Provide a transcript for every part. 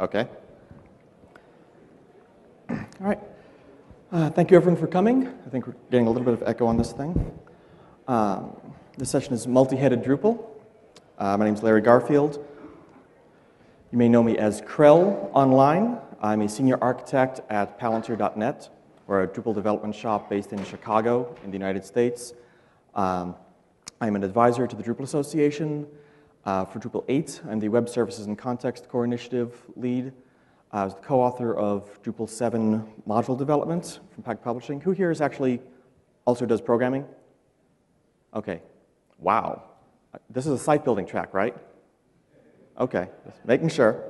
Okay. All right. Uh, thank you, everyone, for coming. I think we're getting a little bit of echo on this thing. Um, this session is multi-headed Drupal. Uh, my name is Larry Garfield. You may know me as Crell online. I'm a senior architect at Palantir.net. We're a Drupal development shop based in Chicago in the United States. Um, I'm an advisor to the Drupal Association uh, for Drupal 8. I'm the Web Services and Context Core Initiative lead. I was the co-author of Drupal 7 module development from Packt Publishing. Who here is actually also does programming? Okay. Wow. This is a site building track, right? Okay, just making sure.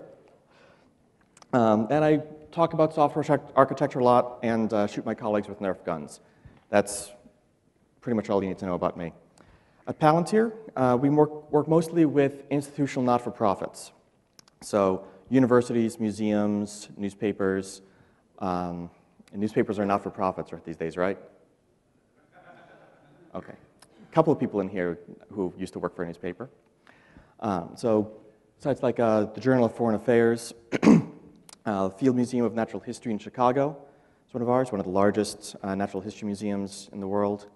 Um, and I talk about software architecture a lot and uh, shoot my colleagues with Nerf guns. That's pretty much all you need to know about me. At Palantir, uh, we work, work mostly with institutional not-for-profits. So universities, museums, newspapers. Um, newspapers are not-for-profits these days, right? Okay. A couple of people in here who used to work for a newspaper. Um, so sites like uh, the Journal of Foreign Affairs, uh, Field Museum of Natural History in Chicago it's one of ours, one of the largest uh, natural history museums in the world.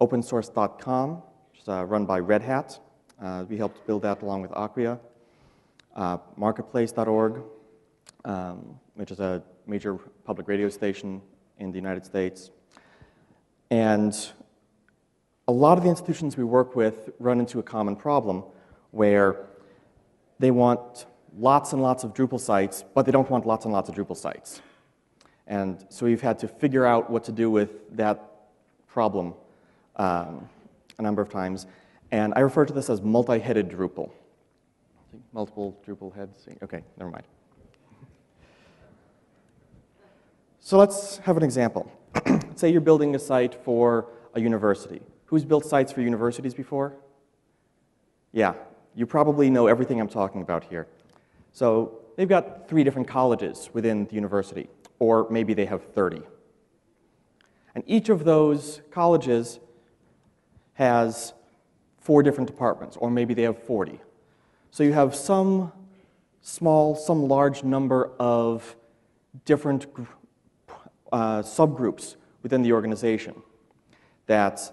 OpenSource.com, uh, run by Red Hat. Uh, we helped build that along with Acquia uh, marketplace.org, um, which is a major public radio station in the United States. And a lot of the institutions we work with run into a common problem where they want lots and lots of Drupal sites, but they don't want lots and lots of Drupal sites. And so we've had to figure out what to do with that problem um, a number of times. And I refer to this as multi-headed Drupal multiple Drupal heads? Okay, never mind. So let's have an example. Say you're building a site for a university. Who's built sites for universities before? Yeah, you probably know everything I'm talking about here. So they've got three different colleges within the university, or maybe they have 30. And each of those colleges has four different departments, or maybe they have 40. So you have some small, some large number of different uh, subgroups within the organization that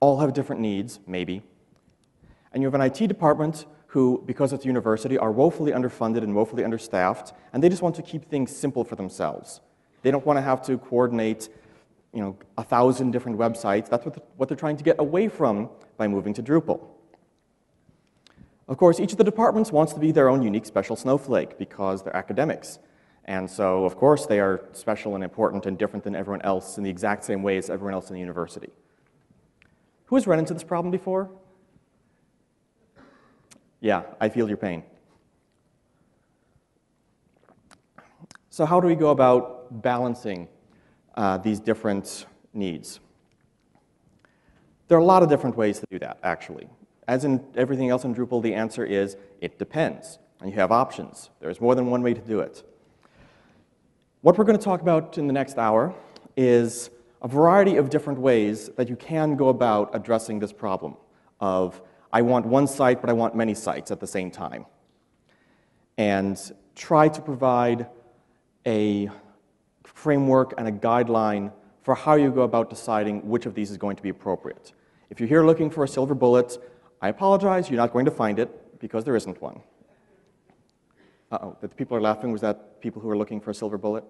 all have different needs, maybe. And you have an IT department who, because it's a university, are woefully underfunded and woefully understaffed, and they just want to keep things simple for themselves. They don't want to have to coordinate you know, a thousand different websites. That's what, the, what they're trying to get away from by moving to Drupal. Of course, each of the departments wants to be their own unique special snowflake because they're academics. And so, of course, they are special and important and different than everyone else in the exact same way as everyone else in the university. Who has run into this problem before? Yeah, I feel your pain. So how do we go about balancing uh, these different needs? There are a lot of different ways to do that, actually. As in everything else in Drupal, the answer is it depends. And you have options. There's more than one way to do it. What we're going to talk about in the next hour is a variety of different ways that you can go about addressing this problem of I want one site, but I want many sites at the same time. And try to provide a framework and a guideline for how you go about deciding which of these is going to be appropriate. If you're here looking for a silver bullet, I apologize, you're not going to find it because there isn't one. Uh-oh, that the people are laughing, was that people who are looking for a silver bullet?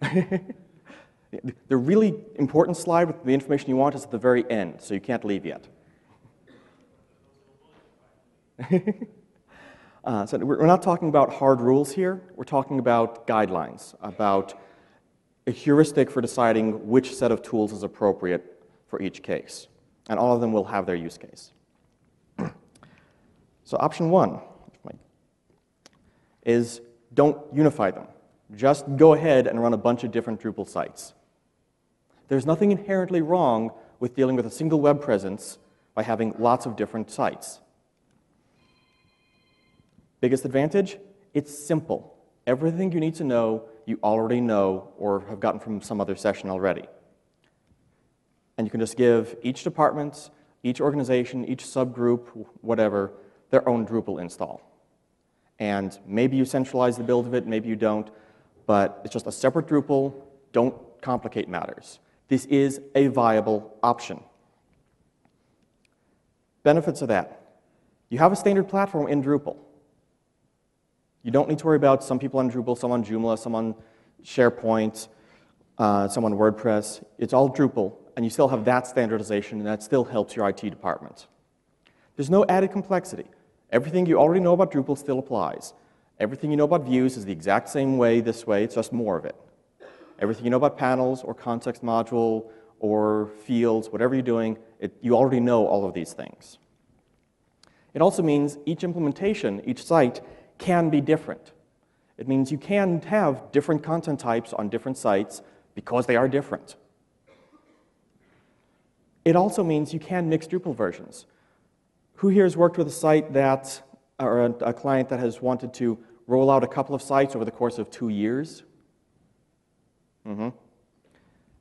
the really important slide with the information you want is at the very end, so you can't leave yet. uh, so we're not talking about hard rules here. We're talking about guidelines, about a heuristic for deciding which set of tools is appropriate for each case and all of them will have their use case. so option one is don't unify them. Just go ahead and run a bunch of different Drupal sites. There's nothing inherently wrong with dealing with a single web presence by having lots of different sites. Biggest advantage? It's simple. Everything you need to know, you already know or have gotten from some other session already. And you can just give each department, each organization, each subgroup, whatever, their own Drupal install. And maybe you centralize the build of it, maybe you don't, but it's just a separate Drupal. Don't complicate matters. This is a viable option. Benefits of that. You have a standard platform in Drupal. You don't need to worry about some people on Drupal, some on Joomla, some on SharePoint, uh, some on WordPress. It's all Drupal, and you still have that standardization, and that still helps your IT department. There's no added complexity. Everything you already know about Drupal still applies. Everything you know about views is the exact same way this way, it's just more of it. Everything you know about panels or context module or fields, whatever you're doing, it, you already know all of these things. It also means each implementation, each site, can be different. It means you can have different content types on different sites because they are different. It also means you can mix Drupal versions. Who here has worked with a site that, or a, a client that has wanted to roll out a couple of sites over the course of two years? Mm-hmm.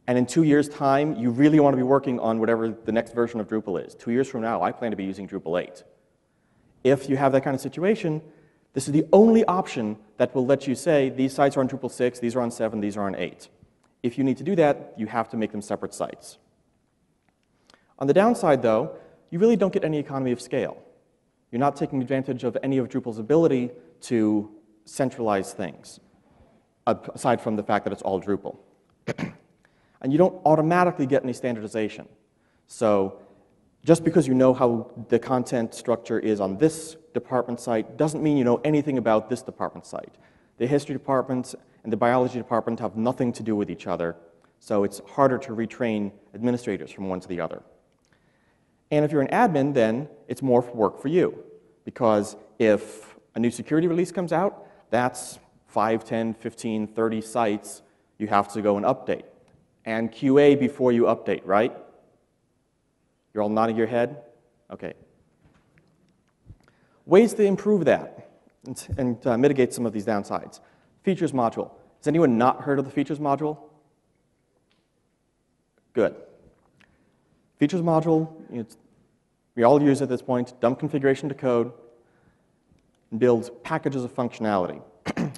And in two years' time, you really want to be working on whatever the next version of Drupal is. Two years from now, I plan to be using Drupal 8. If you have that kind of situation, this is the only option that will let you say, these sites are on Drupal 6, these are on 7, these are on 8. If you need to do that, you have to make them separate sites. On the downside, though, you really don't get any economy of scale. You're not taking advantage of any of Drupal's ability to centralize things, aside from the fact that it's all Drupal. and you don't automatically get any standardization. So just because you know how the content structure is on this department site doesn't mean you know anything about this department site. The history department and the biology department have nothing to do with each other, so it's harder to retrain administrators from one to the other. And if you're an admin, then it's more work for you. Because if a new security release comes out, that's 5, 10, 15, 30 sites you have to go and update. And QA before you update, right? You're all nodding your head? Okay. Ways to improve that and, and uh, mitigate some of these downsides. Features module. Has anyone not heard of the features module? Good. Features module, we all use at this point, dump configuration to code, and build packages of functionality.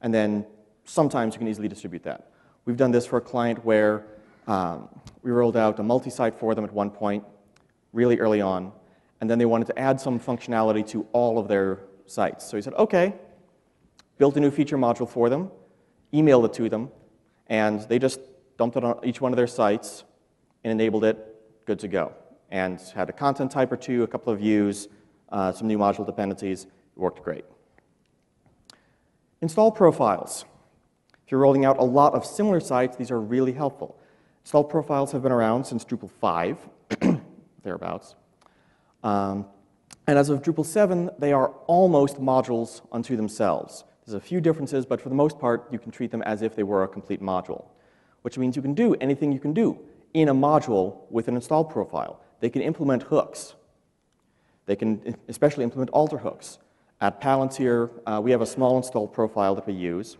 and then sometimes you can easily distribute that. We've done this for a client where um, we rolled out a multi-site for them at one point, really early on, and then they wanted to add some functionality to all of their sites. So he said, okay, built a new feature module for them, emailed it to them, and they just dumped it on each one of their sites and enabled it good to go. And had a content type or two, a couple of views, uh, some new module dependencies. It worked great. Install profiles. If you're rolling out a lot of similar sites, these are really helpful. Install profiles have been around since Drupal 5, thereabouts. Um, and as of Drupal 7, they are almost modules unto themselves. There's a few differences, but for the most part, you can treat them as if they were a complete module, which means you can do anything you can do in a module with an install profile. They can implement hooks. They can especially implement alter hooks. At Palantir, uh, we have a small install profile that we use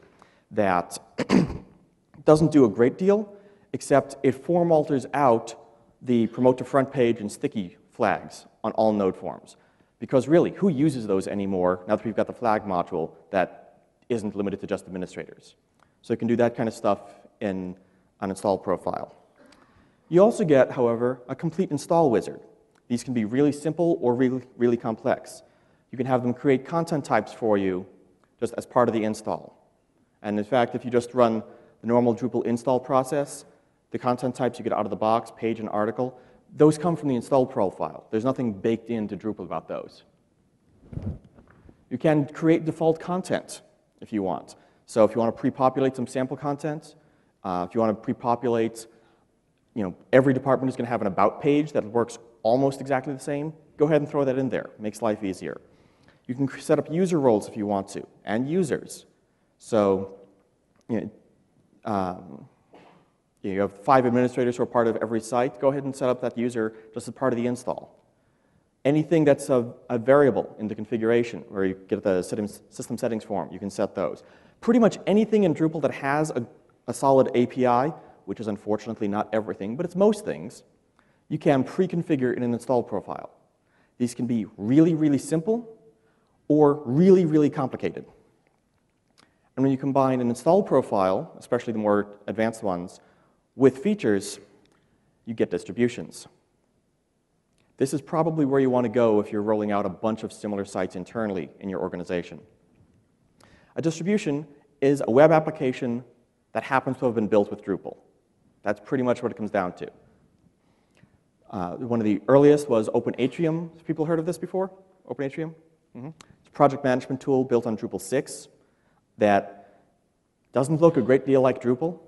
that doesn't do a great deal, except it form alters out the promote to front page and sticky flags on all node forms. Because really, who uses those anymore now that we've got the flag module that isn't limited to just administrators? So you can do that kind of stuff in an install profile. You also get, however, a complete install wizard. These can be really simple or really, really complex. You can have them create content types for you just as part of the install. And in fact, if you just run the normal Drupal install process, the content types you get out of the box, page and article, those come from the install profile. There's nothing baked into Drupal about those. You can create default content if you want. So if you want to pre-populate some sample content, uh, if you want to pre-populate you know, every department is going to have an about page that works almost exactly the same. Go ahead and throw that in there. Makes life easier. You can set up user roles if you want to, and users. So you, know, um, you have five administrators who are part of every site. Go ahead and set up that user just as part of the install. Anything that's a, a variable in the configuration, where you get the system settings form, you can set those. Pretty much anything in Drupal that has a, a solid API which is unfortunately not everything, but it's most things, you can pre-configure in an install profile. These can be really, really simple, or really, really complicated. And when you combine an install profile, especially the more advanced ones, with features, you get distributions. This is probably where you want to go if you're rolling out a bunch of similar sites internally in your organization. A distribution is a web application that happens to have been built with Drupal. That's pretty much what it comes down to. Uh, one of the earliest was Open Atrium. Have people heard of this before? Open Atrium? Mm -hmm. It's a project management tool built on Drupal 6 that doesn't look a great deal like Drupal.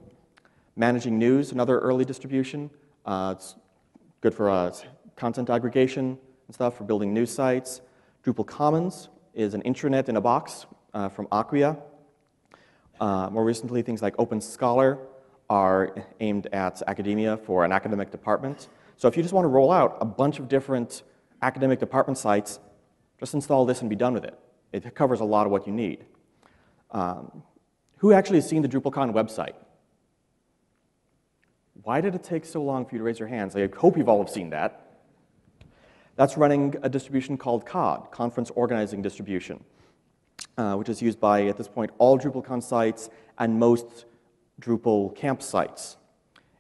Managing News, another early distribution. Uh, it's good for uh, content aggregation and stuff, for building news sites. Drupal Commons is an intranet in a box uh, from Acquia. Uh, more recently, things like Open Scholar are aimed at academia for an academic department. So if you just want to roll out a bunch of different academic department sites, just install this and be done with it. It covers a lot of what you need. Um, who actually has seen the DrupalCon website? Why did it take so long for you to raise your hands? I hope you've all have seen that. That's running a distribution called COD, Conference Organizing Distribution uh, which is used by, at this point, all DrupalCon sites and most Drupal campsites.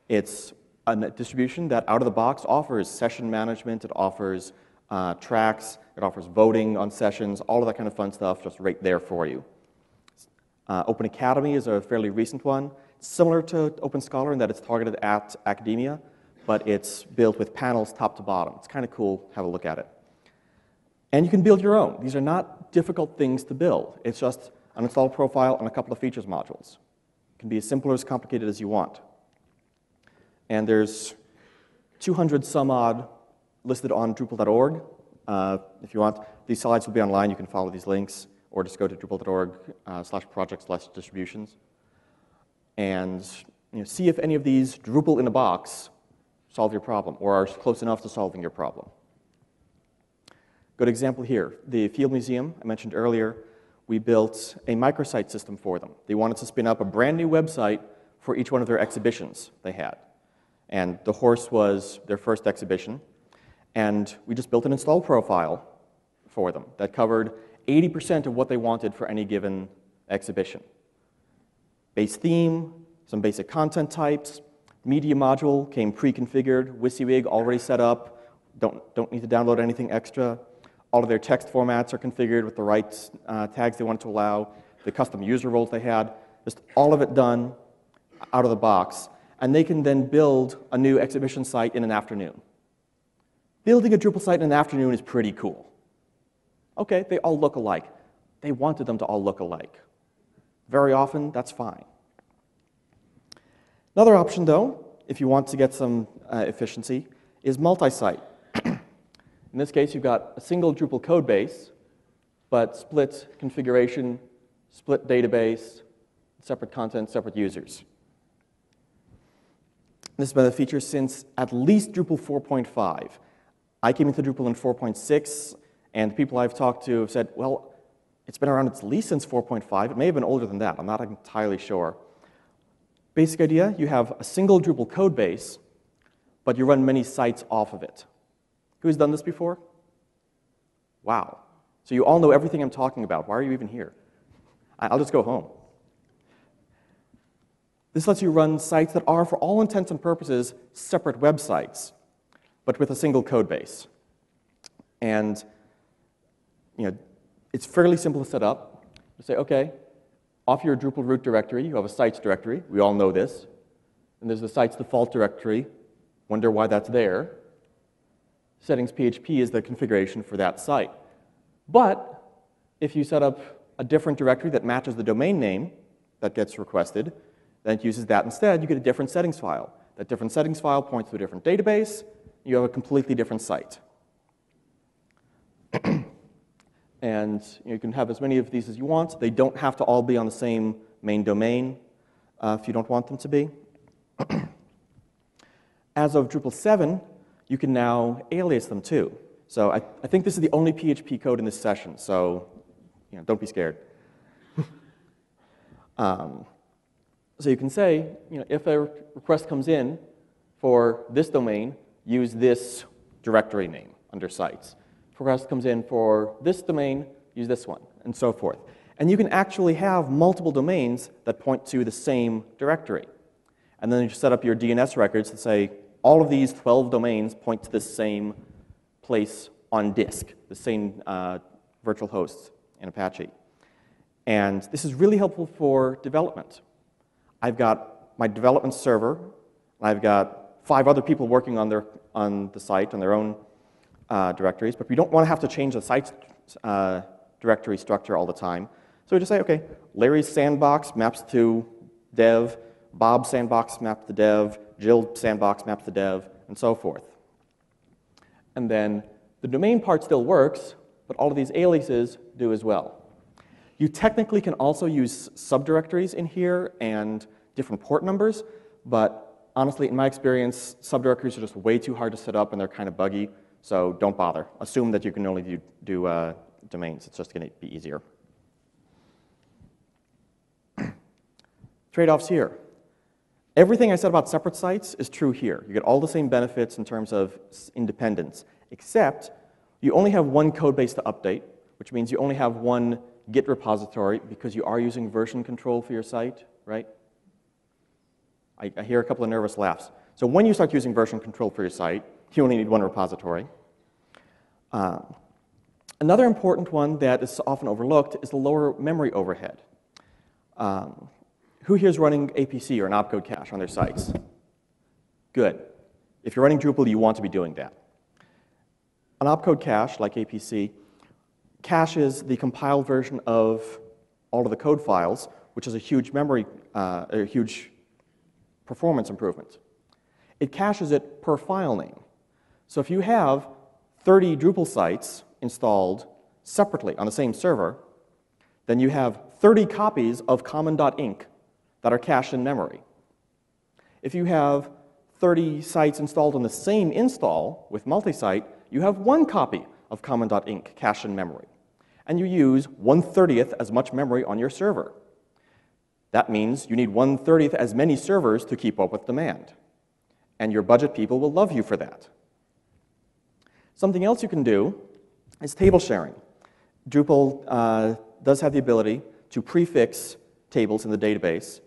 It's a distribution that out of the box offers session management, it offers uh, tracks, it offers voting on sessions, all of that kind of fun stuff just right there for you. Uh, Open Academy is a fairly recent one. Similar to Open Scholar in that it's targeted at academia, but it's built with panels top to bottom. It's kind of cool. Have a look at it. And you can build your own. These are not difficult things to build. It's just an install profile and a couple of features modules. It can be as simple or as complicated as you want. And there's 200 some odd listed on Drupal.org. Uh, if you want, these slides will be online. You can follow these links, or just go to Drupal.org uh, slash project slash distributions. And you know, see if any of these Drupal in a box solve your problem, or are close enough to solving your problem. Good example here, the Field Museum I mentioned earlier, we built a microsite system for them. They wanted to spin up a brand new website for each one of their exhibitions they had. And the horse was their first exhibition. And we just built an install profile for them that covered 80% of what they wanted for any given exhibition. Base theme, some basic content types, media module came pre-configured, WYSIWYG already set up, don't, don't need to download anything extra. All of their text formats are configured with the right uh, tags they wanted to allow, the custom user roles they had, just all of it done out of the box. And they can then build a new exhibition site in an afternoon. Building a Drupal site in an afternoon is pretty cool. Okay, they all look alike. They wanted them to all look alike. Very often, that's fine. Another option, though, if you want to get some uh, efficiency, is multi-site. In this case, you've got a single Drupal code base, but split configuration, split database, separate content, separate users. This has been a feature since at least Drupal 4.5. I came into Drupal in 4.6, and people I've talked to have said, well, it's been around at least since 4.5. It may have been older than that. I'm not entirely sure. Basic idea, you have a single Drupal code base, but you run many sites off of it. Who's done this before? Wow. So you all know everything I'm talking about. Why are you even here? I'll just go home. This lets you run sites that are, for all intents and purposes, separate websites, but with a single code base. And you know, it's fairly simple to set up. You say, okay, off your Drupal root directory, you have a sites directory. We all know this. And there's the sites default directory. Wonder why that's there settings PHP is the configuration for that site. But if you set up a different directory that matches the domain name that gets requested, then it uses that instead, you get a different settings file. That different settings file points to a different database. You have a completely different site. and you can have as many of these as you want. They don't have to all be on the same main domain uh, if you don't want them to be. as of Drupal 7, you can now alias them too. So I, I think this is the only PHP code in this session, so you know, don't be scared. um, so you can say, you know, if a request comes in for this domain, use this directory name under sites. Request comes in for this domain, use this one, and so forth. And you can actually have multiple domains that point to the same directory. And then you set up your DNS records to say, all of these 12 domains point to the same place on disk, the same uh, virtual hosts in Apache. And this is really helpful for development. I've got my development server, I've got five other people working on, their, on the site on their own uh, directories, but we don't want to have to change the site uh, directory structure all the time. So we just say, okay, Larry's sandbox maps to dev, Bob's sandbox maps to dev, Jill's sandbox maps to dev, and so forth. And then the domain part still works, but all of these aliases do as well. You technically can also use subdirectories in here and different port numbers, but honestly, in my experience, subdirectories are just way too hard to set up and they're kind of buggy, so don't bother. Assume that you can only do, do uh, domains. It's just going to be easier. Trade-offs here. Everything I said about separate sites is true here. You get all the same benefits in terms of independence, except you only have one code base to update, which means you only have one Git repository because you are using version control for your site, right? I, I hear a couple of nervous laughs. So when you start using version control for your site, you only need one repository. Um, another important one that is often overlooked is the lower memory overhead. Um, who here is running APC or an opcode cache on their sites? Good. If you're running Drupal, you want to be doing that. An opcode cache, like APC, caches the compiled version of all of the code files, which is a huge memory, uh, a huge performance improvement. It caches it per file name. So if you have 30 Drupal sites installed separately on the same server, then you have 30 copies of common.inc that are cached in memory. If you have 30 sites installed on the same install with multi-site, you have one copy of common.inc cached in memory. And you use 1 30th as much memory on your server. That means you need 1 30th as many servers to keep up with demand. And your budget people will love you for that. Something else you can do is table sharing. Drupal uh, does have the ability to prefix tables in the database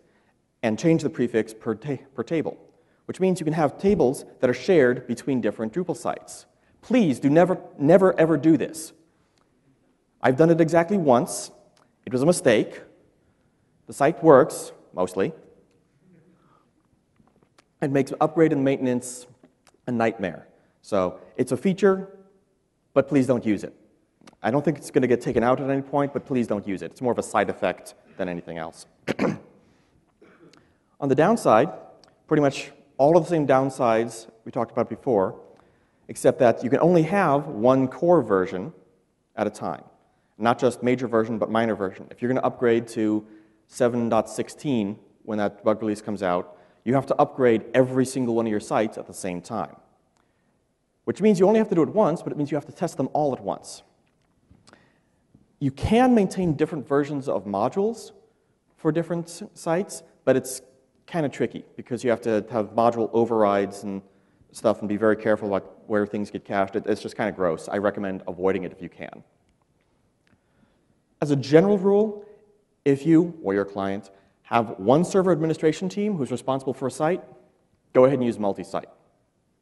and change the prefix per, ta per table, which means you can have tables that are shared between different Drupal sites. Please do never, never, ever do this. I've done it exactly once. It was a mistake. The site works, mostly. It makes upgrade and maintenance a nightmare. So it's a feature, but please don't use it. I don't think it's going to get taken out at any point, but please don't use it. It's more of a side effect than anything else. On the downside, pretty much all of the same downsides we talked about before, except that you can only have one core version at a time. Not just major version, but minor version. If you're going to upgrade to 7.16 when that bug release comes out, you have to upgrade every single one of your sites at the same time. Which means you only have to do it once, but it means you have to test them all at once. You can maintain different versions of modules for different sites, but it's kind of tricky because you have to have module overrides and stuff and be very careful about where things get cached. It's just kind of gross. I recommend avoiding it if you can. As a general rule, if you or your client have one server administration team who's responsible for a site, go ahead and use multi-site.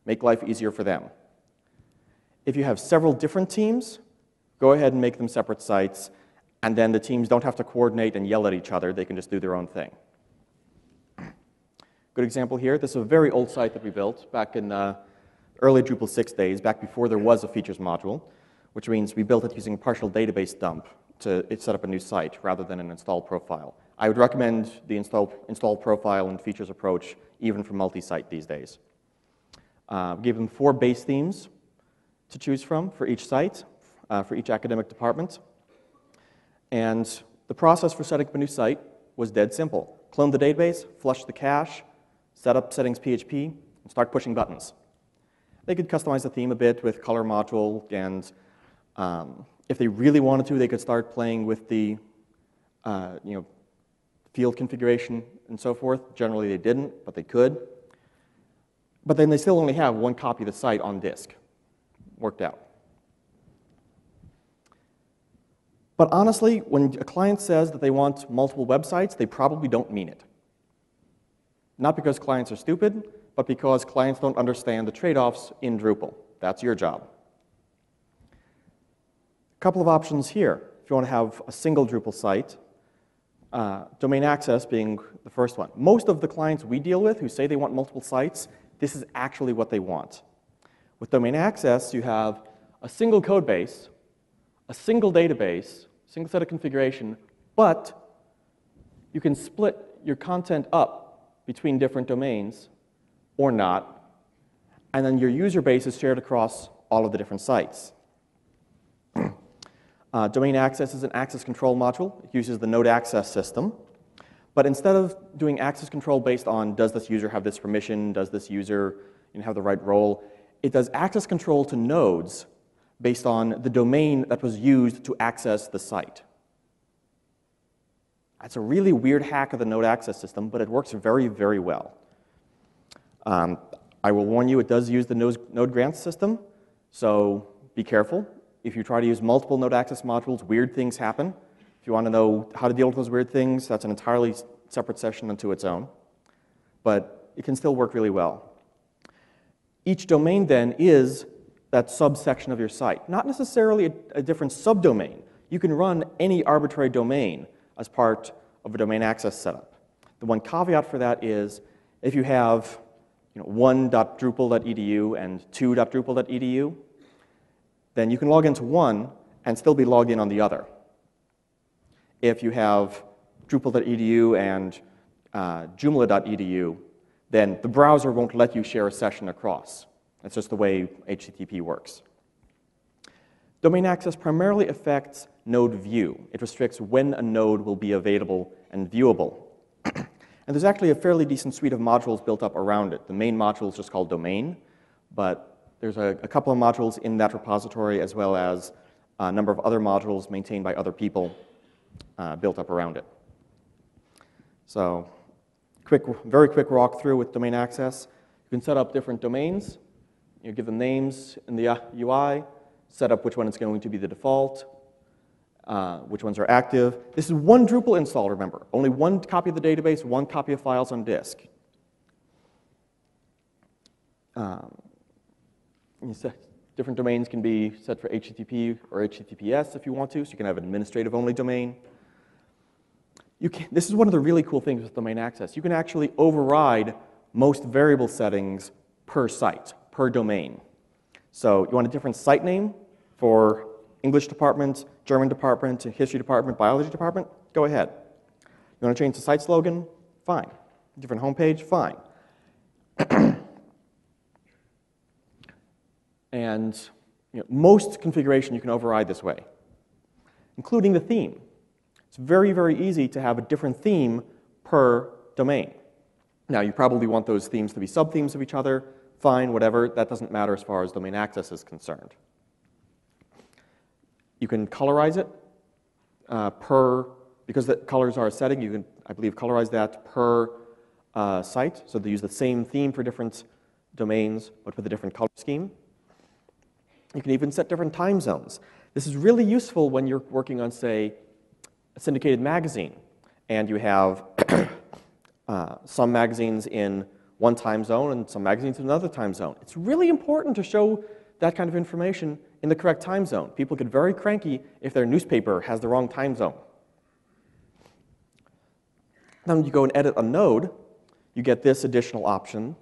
Make life easier for them. If you have several different teams, go ahead and make them separate sites, and then the teams don't have to coordinate and yell at each other. They can just do their own thing. Good example here. This is a very old site that we built back in the early Drupal 6 days, back before there was a features module, which means we built it using a partial database dump to set up a new site rather than an install profile. I would recommend the install, install profile and features approach even for multi-site these days. Uh, gave them four base themes to choose from for each site, uh, for each academic department. And the process for setting up a new site was dead simple. Clone the database, flush the cache, set up settings PHP, and start pushing buttons. They could customize the theme a bit with color module, and um, if they really wanted to, they could start playing with the uh, you know, field configuration and so forth. Generally, they didn't, but they could. But then they still only have one copy of the site on disk. Worked out. But honestly, when a client says that they want multiple websites, they probably don't mean it. Not because clients are stupid, but because clients don't understand the trade-offs in Drupal. That's your job. A couple of options here. If you want to have a single Drupal site, uh, domain access being the first one. Most of the clients we deal with who say they want multiple sites, this is actually what they want. With domain access, you have a single code base, a single database, single set of configuration, but you can split your content up between different domains or not, and then your user base is shared across all of the different sites. uh, domain access is an access control module. It uses the node access system. But instead of doing access control based on does this user have this permission, does this user you know, have the right role, it does access control to nodes based on the domain that was used to access the site. That's a really weird hack of the node access system, but it works very, very well. Um, I will warn you, it does use the node grants system, so be careful. If you try to use multiple node access modules, weird things happen. If you want to know how to deal with those weird things, that's an entirely separate session unto its own. But it can still work really well. Each domain then is that subsection of your site, not necessarily a, a different subdomain. You can run any arbitrary domain as part of a domain access setup. The one caveat for that is if you have you know, one.drupal.edu and two.drupal.edu, then you can log into one and still be logged in on the other. If you have Drupal.edu and uh, Joomla.edu, then the browser won't let you share a session across. That's just the way HTTP works. Domain access primarily affects node view. It restricts when a node will be available and viewable. and there's actually a fairly decent suite of modules built up around it. The main module is just called domain, but there's a, a couple of modules in that repository as well as a number of other modules maintained by other people uh, built up around it. So quick, very quick walkthrough with domain access. You can set up different domains. You give them names in the UI, set up which one is going to be the default, uh, which ones are active. This is one Drupal install, remember. Only one copy of the database, one copy of files on disk. Um, different domains can be set for HTTP or HTTPS if you want to, so you can have an administrative-only domain. Can, this is one of the really cool things with domain access. You can actually override most variable settings per site, per domain. So you want a different site name for English department, German department, history department, biology department? Go ahead. You want to change the site slogan? Fine. Different homepage? Fine. and you know, most configuration you can override this way, including the theme. It's very, very easy to have a different theme per domain. Now, you probably want those themes to be subthemes of each other. Fine, whatever. That doesn't matter as far as domain access is concerned. You can colorize it uh, per, because the colors are a setting, you can, I believe, colorize that per uh, site. So they use the same theme for different domains, but with a different color scheme. You can even set different time zones. This is really useful when you're working on, say, syndicated magazine, and you have uh, some magazines in one time zone and some magazines in another time zone. It's really important to show that kind of information in the correct time zone. People get very cranky if their newspaper has the wrong time zone. Then you go and edit a node, you get this additional option.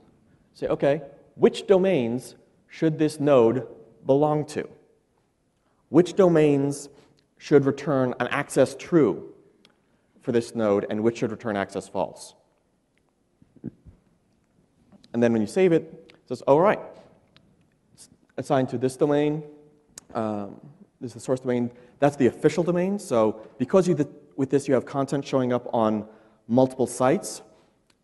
Say, okay, which domains should this node belong to? Which domains should return an access true for this node and which should return access false. And then when you save it, it says, all right, it's assigned to this domain. Um, this is the source domain. That's the official domain. So because you with this you have content showing up on multiple sites,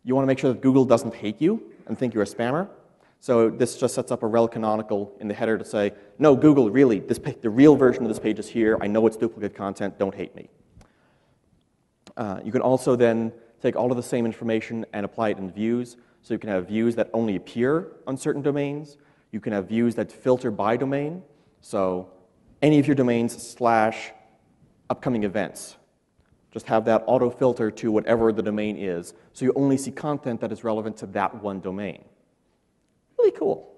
you want to make sure that Google doesn't hate you and think you're a spammer. So this just sets up a rel canonical in the header to say, no, Google, really, this, the real version of this page is here. I know it's duplicate content. Don't hate me. Uh, you can also then take all of the same information and apply it in views. So you can have views that only appear on certain domains. You can have views that filter by domain. So any of your domains slash upcoming events. Just have that auto filter to whatever the domain is, so you only see content that is relevant to that one domain. Really cool.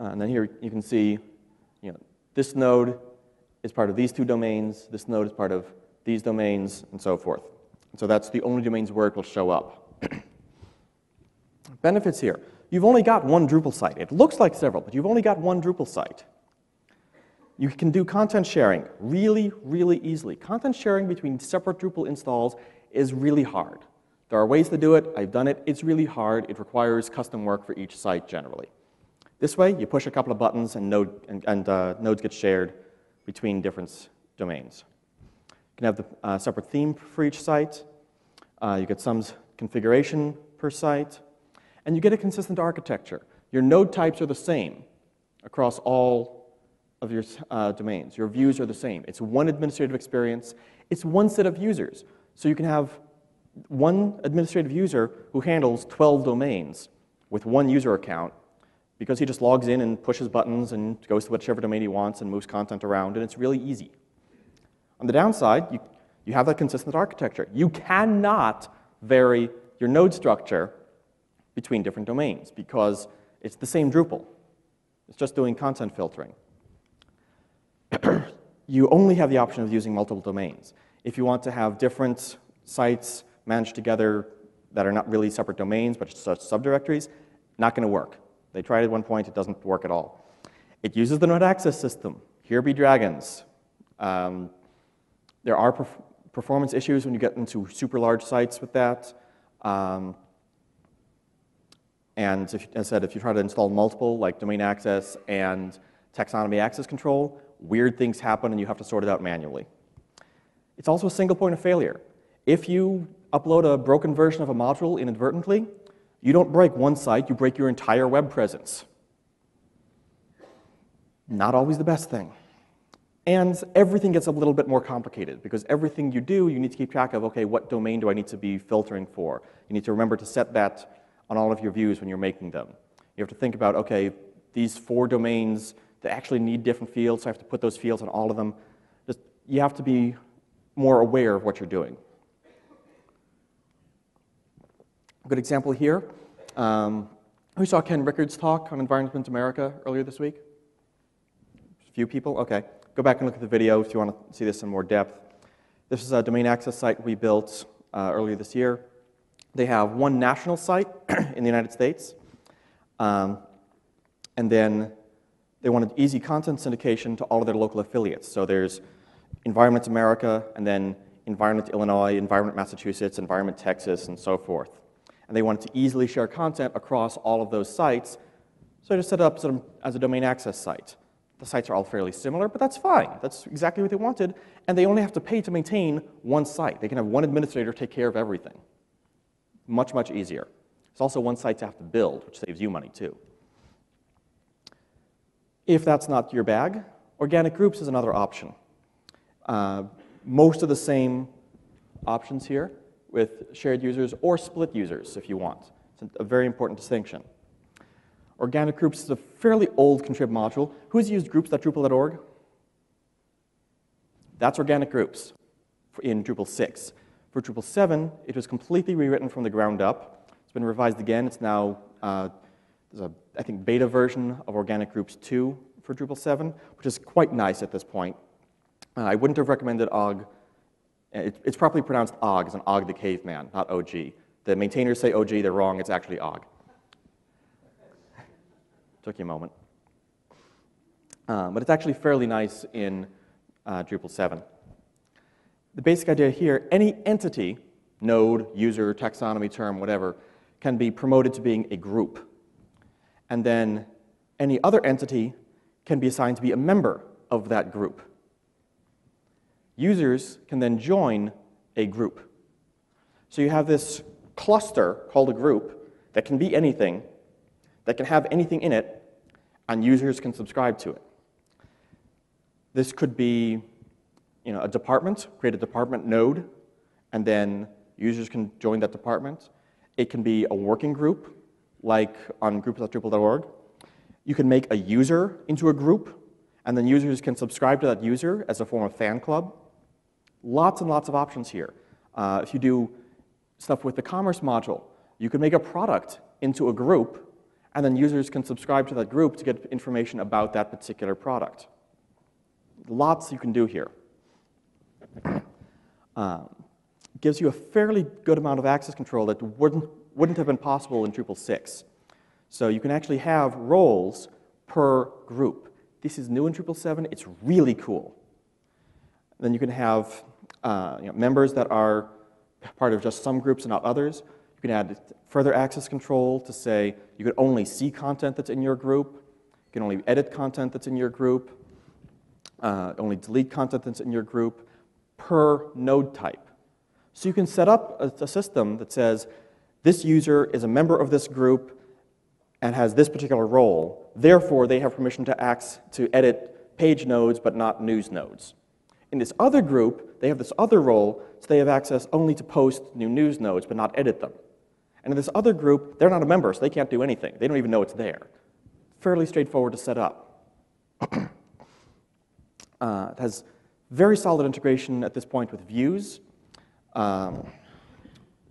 Uh, and then here you can see, you know, this node is part of these two domains, this node is part of these domains, and so forth. And so that's the only domains where it will show up. Benefits here. You've only got one Drupal site. It looks like several, but you've only got one Drupal site. You can do content sharing really, really easily. Content sharing between separate Drupal installs is really hard. There are ways to do it. I've done it. It's really hard. It requires custom work for each site generally. This way, you push a couple of buttons and, node, and, and uh, nodes get shared between different domains. You can have the uh, separate theme for each site. Uh, you get some configuration per site. And you get a consistent architecture. Your node types are the same across all of your uh, domains. Your views are the same. It's one administrative experience. It's one set of users. So you can have one administrative user who handles 12 domains with one user account because he just logs in and pushes buttons and goes to whichever domain he wants and moves content around, and it's really easy. On the downside, you, you have that consistent architecture. You cannot vary your node structure between different domains because it's the same Drupal. It's just doing content filtering. you only have the option of using multiple domains. If you want to have different sites managed together that are not really separate domains but just subdirectories, not going to work. They tried at one point, it doesn't work at all. It uses the node access system. Here be dragons. Um, there are perf performance issues when you get into super large sites with that. Um, and if, as I said, if you try to install multiple, like domain access and taxonomy access control, weird things happen and you have to sort it out manually. It's also a single point of failure. If you upload a broken version of a module inadvertently, you don't break one site, you break your entire web presence. Not always the best thing. And everything gets a little bit more complicated because everything you do, you need to keep track of, okay, what domain do I need to be filtering for? You need to remember to set that on all of your views when you're making them. You have to think about, okay, these four domains, they actually need different fields, so I have to put those fields on all of them. Just, you have to be more aware of what you're doing. A good example here. Um, we saw Ken Rickard's talk on Environment America earlier this week. A few people? Okay. Go back and look at the video if you want to see this in more depth. This is a domain access site we built uh, earlier this year. They have one national site in the United States, um, and then they wanted easy content syndication to all of their local affiliates. So there's Environment America, and then Environment Illinois, Environment Massachusetts, Environment Texas, and so forth and they wanted to easily share content across all of those sites. So I just set it up as a domain access site. The sites are all fairly similar, but that's fine. That's exactly what they wanted, and they only have to pay to maintain one site. They can have one administrator take care of everything. Much, much easier. It's also one site to have to build, which saves you money too. If that's not your bag, organic groups is another option. Uh, most of the same options here with shared users or split users if you want. It's a very important distinction. Organic groups is a fairly old contrib module. Who's used groups.drupal.org? That's organic groups in Drupal 6. For Drupal 7, it was completely rewritten from the ground up. It's been revised again. It's now, uh, there's a, I think, beta version of Organic Groups 2 for Drupal 7, which is quite nice at this point. Uh, I wouldn't have recommended OG it, it's properly pronounced Og, as an Og the caveman, not OG. The maintainers say OG, they're wrong, it's actually Og. Took you a moment. Um, but it's actually fairly nice in uh, Drupal 7. The basic idea here, any entity, node, user, taxonomy term, whatever, can be promoted to being a group. And then any other entity can be assigned to be a member of that group users can then join a group. So you have this cluster called a group that can be anything, that can have anything in it, and users can subscribe to it. This could be you know, a department, create a department node, and then users can join that department. It can be a working group, like on groups.drupal.org. You can make a user into a group, And then users can subscribe to that user as a form of fan club. Lots and lots of options here. Uh, if you do stuff with the commerce module, you can make a product into a group, and then users can subscribe to that group to get information about that particular product. Lots you can do here. Um, gives you a fairly good amount of access control that wouldn't, wouldn't have been possible in Drupal 6. So you can actually have roles per group. This is new in Drupal 7. It's really cool. Then you can have uh, you know, members that are part of just some groups and not others. You can add further access control to say you can only see content that's in your group. You can only edit content that's in your group. Uh, only delete content that's in your group per node type. So you can set up a, a system that says this user is a member of this group and has this particular role. Therefore, they have permission to, to edit page nodes but not news nodes. In this other group, they have this other role, so they have access only to post new news nodes but not edit them. And in this other group, they're not a member, so they can't do anything. They don't even know it's there. Fairly straightforward to set up. uh, it has very solid integration at this point with views um,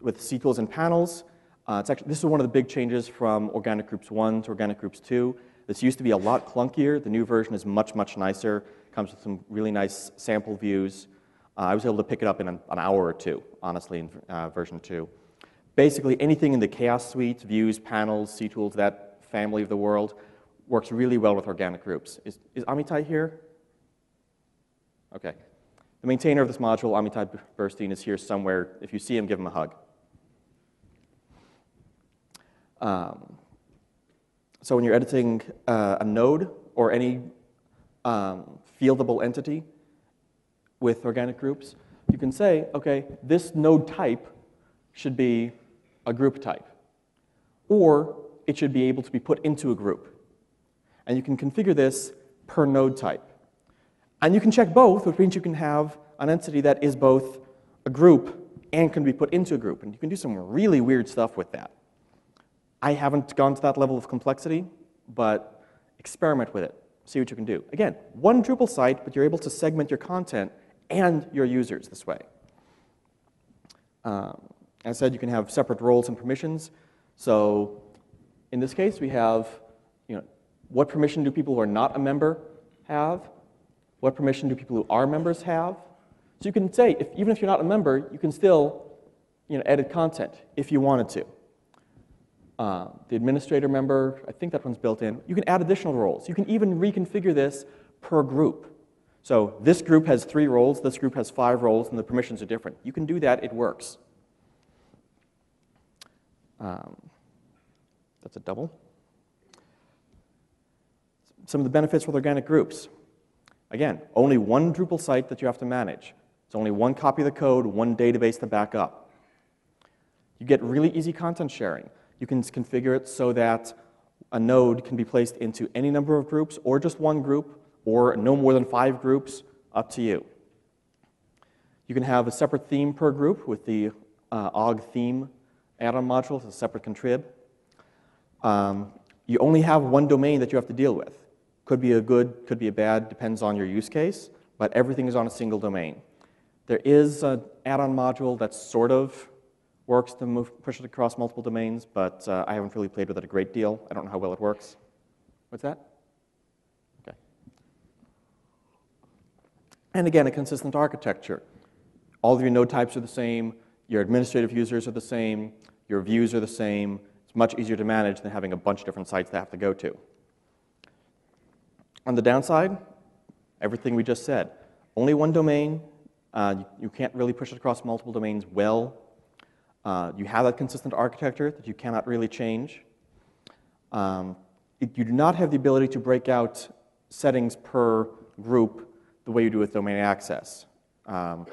with CTools and panels. Uh, it's actually, this is one of the big changes from Organic Groups 1 to Organic Groups 2. This used to be a lot clunkier. The new version is much, much nicer. Comes with some really nice sample views. Uh, I was able to pick it up in an, an hour or two, honestly, in uh, version 2. Basically, anything in the Chaos Suite, views, panels, CTools, that family of the world, works really well with organic groups. Is, is Amitai here? Okay. The maintainer of this module, Amitai Burstein, is here somewhere. If you see him, give him a hug. Um, so when you're editing uh, a node or any um, fieldable entity with organic groups, you can say, okay, this node type should be a group type. Or it should be able to be put into a group. And you can configure this per node type. And you can check both, which means you can have an entity that is both a group and can be put into a group. And you can do some really weird stuff with that. I haven't gone to that level of complexity, but experiment with it. See what you can do. Again, one Drupal site, but you're able to segment your content and your users this way. Um, as I said, you can have separate roles and permissions. So in this case, we have you know, what permission do people who are not a member have? What permission do people who are members have? So you can say, if, even if you're not a member, you can still you know, edit content if you wanted to. Uh, the administrator member, I think that one's built in. You can add additional roles. You can even reconfigure this per group. So this group has three roles, this group has five roles, and the permissions are different. You can do that, it works. Um, that's a double. Some of the benefits with organic groups. Again, only one Drupal site that you have to manage. It's only one copy of the code, one database to back up. You get really easy content sharing. You can configure it so that a node can be placed into any number of groups, or just one group, or no more than five groups, up to you. You can have a separate theme per group with the uh, OG theme add-on module, it's a separate contrib. Um, you only have one domain that you have to deal with. Could be a good, could be a bad, depends on your use case, but everything is on a single domain. There is an add-on module that's sort of works to move, push it across multiple domains, but uh, I haven't really played with it a great deal. I don't know how well it works. What's that? Okay. And again, a consistent architecture. All of your node types are the same, your administrative users are the same, your views are the same. It's much easier to manage than having a bunch of different sites they have to go to. On the downside, everything we just said. Only one domain, uh, you, can't really push it across multiple domains well. Uh, you have that consistent architecture that you cannot really change. Um, it, you do not have the ability to break out settings per group the way you do with domain access. Um,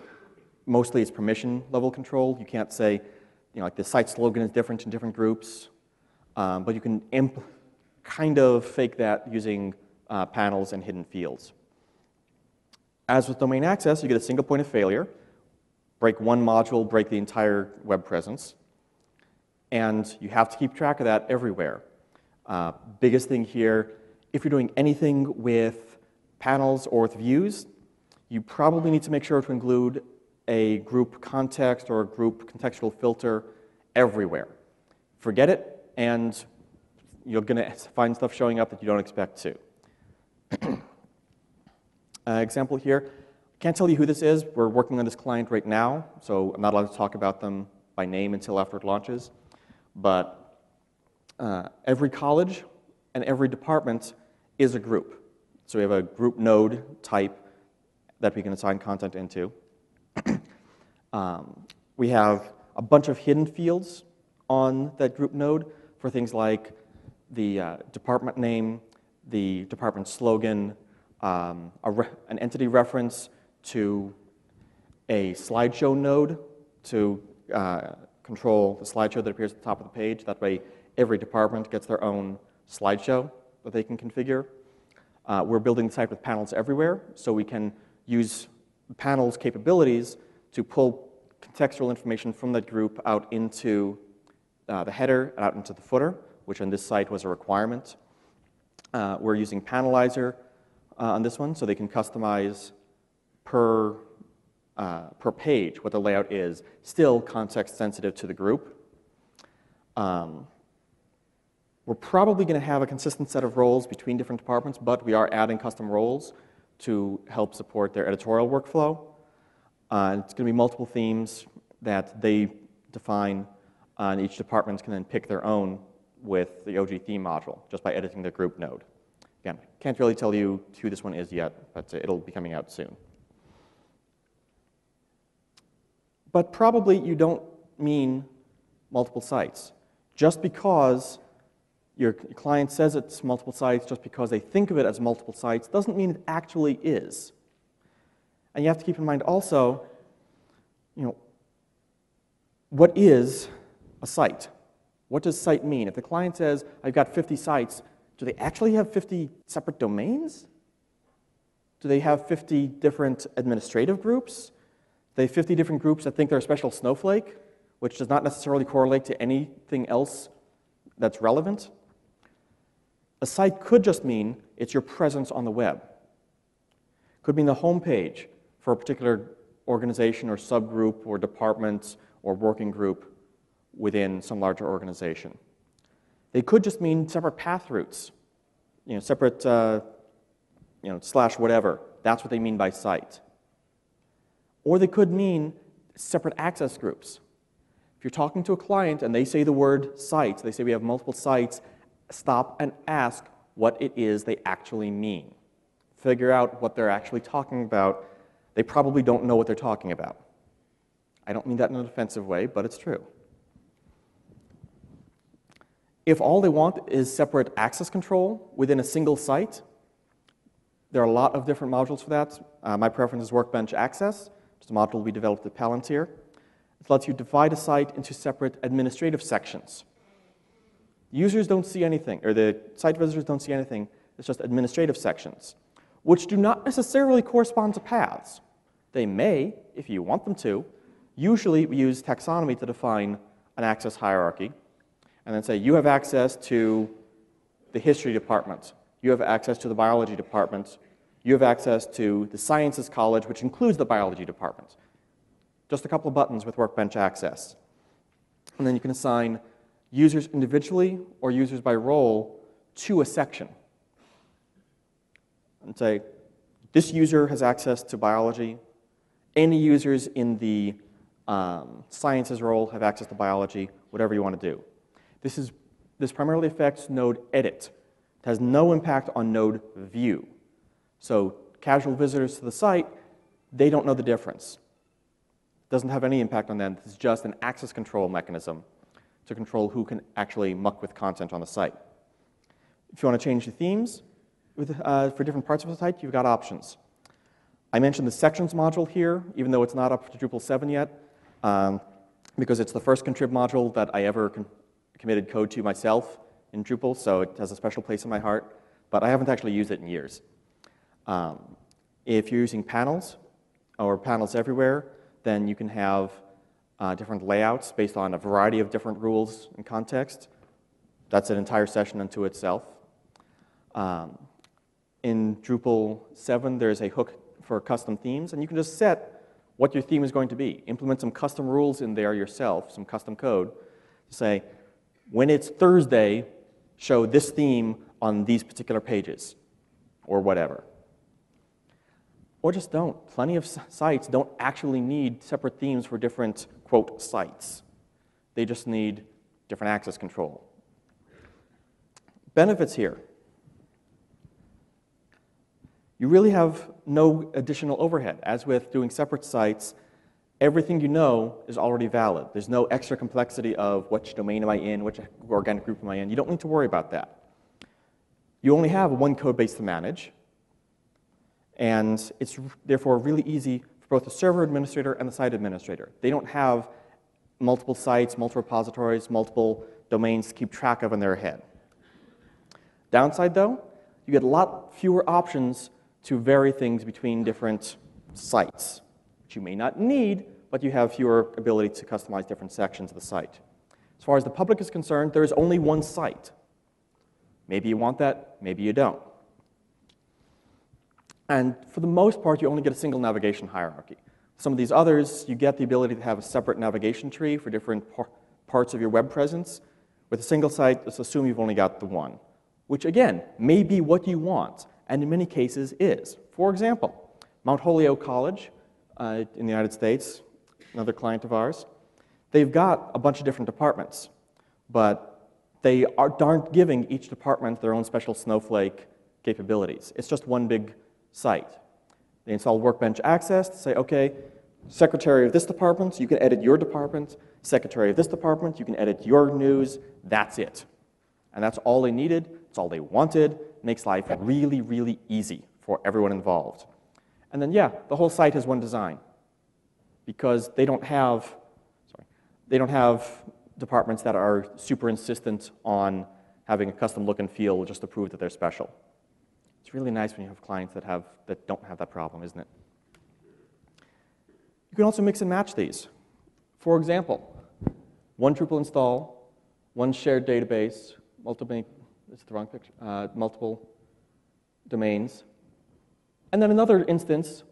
mostly it's permission level control. You can't say, you know, like the site slogan is different in different groups, um, but you can kind of fake that using uh, panels and hidden fields. As with domain access, you get a single point of failure. Break one module, break the entire web presence. And you have to keep track of that everywhere. Uh, biggest thing here, if you're doing anything with panels or with views, you probably need to make sure to include a group context or a group contextual filter everywhere. Forget it, and you're going to find stuff showing up that you don't expect to. uh, example here, can't tell you who this is. We're working on this client right now, so I'm not allowed to talk about them by name until after it launches. But uh, every college and every department is a group. So we have a group node type that we can assign content into. um, we have a bunch of hidden fields on that group node for things like the uh, department name, the department slogan, um, an entity reference, to a slideshow node to uh, control the slideshow that appears at the top of the page. That way, every department gets their own slideshow that they can configure. Uh, we're building the site with panels everywhere, so we can use panels capabilities to pull contextual information from that group out into uh, the header and out into the footer, which on this site was a requirement. Uh, we're using Panelizer uh, on this one, so they can customize per, uh, per page what the layout is, still context sensitive to the group. Um, we're probably going to have a consistent set of roles between different departments, but we are adding custom roles to help support their editorial workflow. Uh, it's going to be multiple themes that they define, uh, and each department can then pick their own with the OG theme module just by editing the group node. Again, can't really tell you who this one is yet, but it'll be coming out soon. But probably you don't mean multiple sites. Just because your client says it's multiple sites, just because they think of it as multiple sites, doesn't mean it actually is. And you have to keep in mind also, you know, what is a site? What does site mean? If the client says, I've got 50 sites, do they actually have 50 separate domains? Do they have 50 different administrative groups? They have 50 different groups that think they're a special snowflake, which does not necessarily correlate to anything else that's relevant. A site could just mean it's your presence on the web. Could mean the home page for a particular organization or subgroup or department or working group within some larger organization. They could just mean separate path routes, you know, separate, uh, you know, slash whatever. That's what they mean by site. Or they could mean separate access groups. If you're talking to a client and they say the word sites, they say we have multiple sites, stop and ask what it is they actually mean. Figure out what they're actually talking about. They probably don't know what they're talking about. I don't mean that in an offensive way, but it's true. If all they want is separate access control within a single site, there are a lot of different modules for that. Uh, my preference is Workbench Access. A module we developed at Palantir. It lets you divide a site into separate administrative sections. Users don't see anything, or the site visitors don't see anything. It's just administrative sections, which do not necessarily correspond to paths. They may, if you want them to. Usually, we use taxonomy to define an access hierarchy, and then say, you have access to the history department, you have access to the biology department, you have access to the Sciences College, which includes the biology department. Just a couple of buttons with Workbench Access. And then you can assign users individually or users by role to a section. And say, this user has access to biology. Any users in the um, sciences role have access to biology, whatever you want to do. This, is, this primarily affects node edit. It has no impact on node view. So casual visitors to the site, they don't know the difference. It doesn't have any impact on them. It's just an access control mechanism to control who can actually muck with content on the site. If you want to change the themes with, uh, for different parts of the site, you've got options. I mentioned the sections module here, even though it's not up to Drupal 7 yet, um, because it's the first contrib module that I ever committed code to myself in Drupal, so it has a special place in my heart, but I haven't actually used it in years. Um, if you're using panels or panels everywhere, then you can have uh, different layouts based on a variety of different rules and context. That's an entire session unto itself. Um, in Drupal 7, there's a hook for custom themes, and you can just set what your theme is going to be. Implement some custom rules in there yourself, some custom code, to say, when it's Thursday, show this theme on these particular pages, or whatever. Or just don't. Plenty of sites don't actually need separate themes for different, quote, sites. They just need different access control. Benefits here. You really have no additional overhead. As with doing separate sites, everything you know is already valid. There's no extra complexity of which domain am I in, which organic group am I in. You don't need to worry about that. You only have one code base to manage, and it's therefore really easy for both the server administrator and the site administrator. They don't have multiple sites, multiple repositories, multiple domains to keep track of in their head. Downside, though, you get a lot fewer options to vary things between different sites, which you may not need, but you have fewer ability to customize different sections of the site. As far as the public is concerned, there is only one site. Maybe you want that, maybe you don't. And for the most part, you only get a single navigation hierarchy. Some of these others, you get the ability to have a separate navigation tree for different par parts of your web presence. With a single site, let's assume you've only got the one, which again, may be what you want, and in many cases is. For example, Mount Holyoke College uh, in the United States, another client of ours, they've got a bunch of different departments, but they are, aren't giving each department their own special Snowflake capabilities. It's just one big site. They install Workbench Access to say, okay, secretary of this department, you can edit your department. Secretary of this department, you can edit your news. That's it. And that's all they needed. It's all they wanted. It makes life really, really easy for everyone involved. And then, yeah, the whole site has one design because they don't have, sorry, they don't have departments that are super insistent on having a custom look and feel just to prove that they're special. It's really nice when you have clients that, have, that don't have that problem, isn't it? You can also mix and match these. For example, one Drupal install, one shared database, multiple, is the wrong picture, uh, multiple domains, and then another instance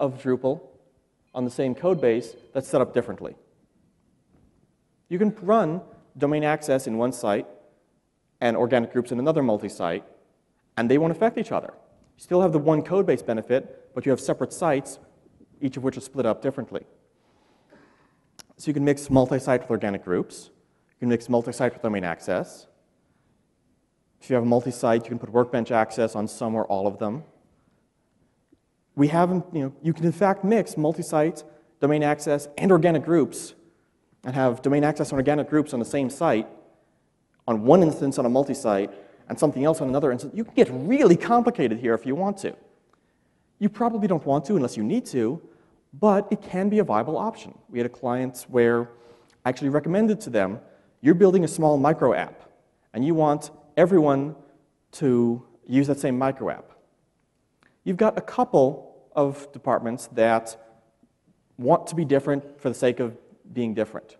of Drupal on the same code base that's set up differently. You can run domain access in one site and organic groups in another multi-site, and they won't affect each other. You still have the one code base benefit, but you have separate sites, each of which is split up differently. So you can mix multi-site with organic groups. You can mix multi-site with domain access. If you have a multi-site, you can put workbench access on some or all of them. We haven't, you know, you can in fact mix multi-site, domain access, and organic groups and have domain access and organic groups on the same site on one instance on a multi-site and something else on another instance, you can get really complicated here if you want to. You probably don't want to unless you need to, but it can be a viable option. We had a client where I actually recommended to them, you're building a small micro app, and you want everyone to use that same micro app. You've got a couple of departments that want to be different for the sake of being different,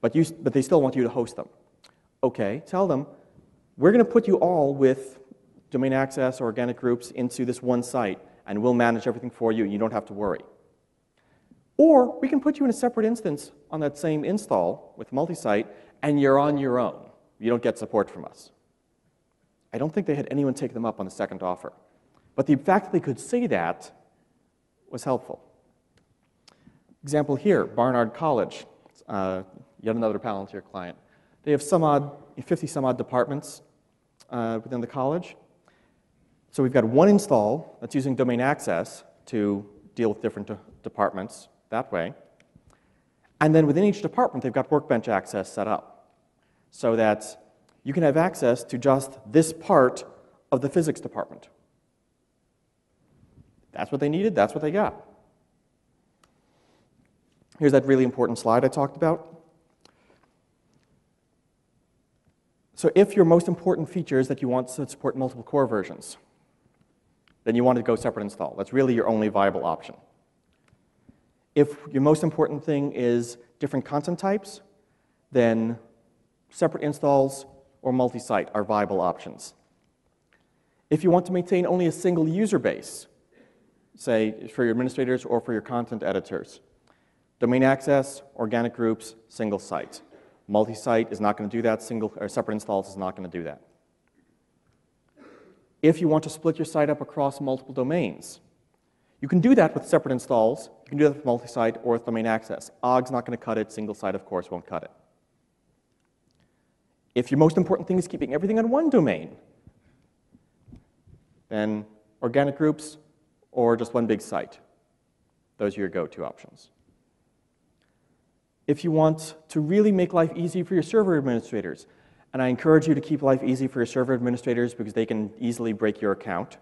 but, you, but they still want you to host them. Okay, tell them, we're going to put you all with domain access or organic groups into this one site, and we'll manage everything for you, and you don't have to worry. Or we can put you in a separate instance on that same install with multi-site, and you're on your own. You don't get support from us. I don't think they had anyone take them up on the second offer. But the fact that they could say that was helpful. Example here, Barnard College, uh, yet another Palantir client. They have some odd 50 some odd departments uh, within the college. So we've got one install that's using domain access to deal with different de departments that way. And then within each department, they've got workbench access set up so that you can have access to just this part of the physics department. That's what they needed, that's what they got. Here's that really important slide I talked about. So if your most important feature is that you want to support multiple core versions, then you want to go separate install. That's really your only viable option. If your most important thing is different content types, then separate installs or multi-site are viable options. If you want to maintain only a single user base, say for your administrators or for your content editors, domain access, organic groups, single site. Multi-site is not going to do that. Single or separate installs is not going to do that. If you want to split your site up across multiple domains, you can do that with separate installs. You can do that with multi-site or with domain access. OG's not going to cut it. Single site, of course, won't cut it. If your most important thing is keeping everything on one domain, then organic groups or just one big site. Those are your go-to options. If you want to really make life easy for your server administrators, and I encourage you to keep life easy for your server administrators because they can easily break your account,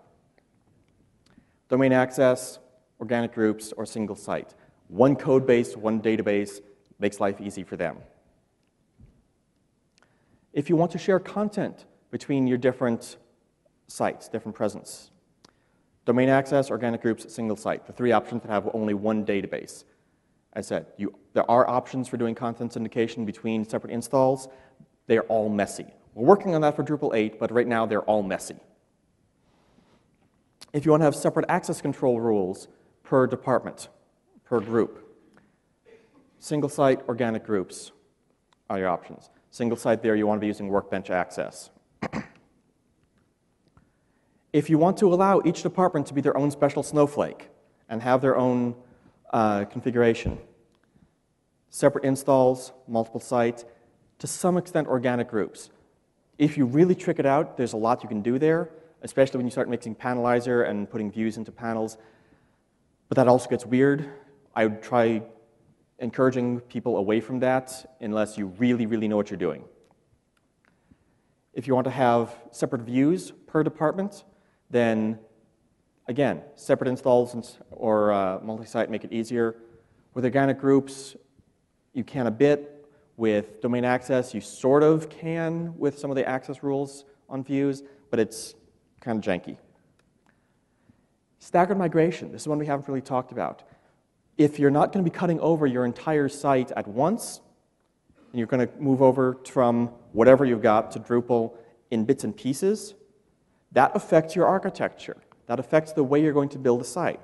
domain access, organic groups, or single site. One code base, one database makes life easy for them. If you want to share content between your different sites, different presence, domain access, organic groups, single site, the three options that have only one database. I said, you, there are options for doing content syndication between separate installs. They are all messy. We're working on that for Drupal 8, but right now they're all messy. If you want to have separate access control rules per department, per group, single site, organic groups are your options. Single site there, you want to be using Workbench access. if you want to allow each department to be their own special snowflake and have their own uh, configuration, separate installs, multiple sites, to some extent organic groups. If you really trick it out, there's a lot you can do there, especially when you start mixing panelizer and putting views into panels. But that also gets weird. I would try encouraging people away from that unless you really, really know what you're doing. If you want to have separate views per department, then again, separate installs or uh, multi-site make it easier. With organic groups, you can a bit. With domain access, you sort of can with some of the access rules on views, but it's kind of janky. Staggered migration, this is one we haven't really talked about if you're not going to be cutting over your entire site at once, and you're going to move over from whatever you've got to Drupal in bits and pieces, that affects your architecture. That affects the way you're going to build a site.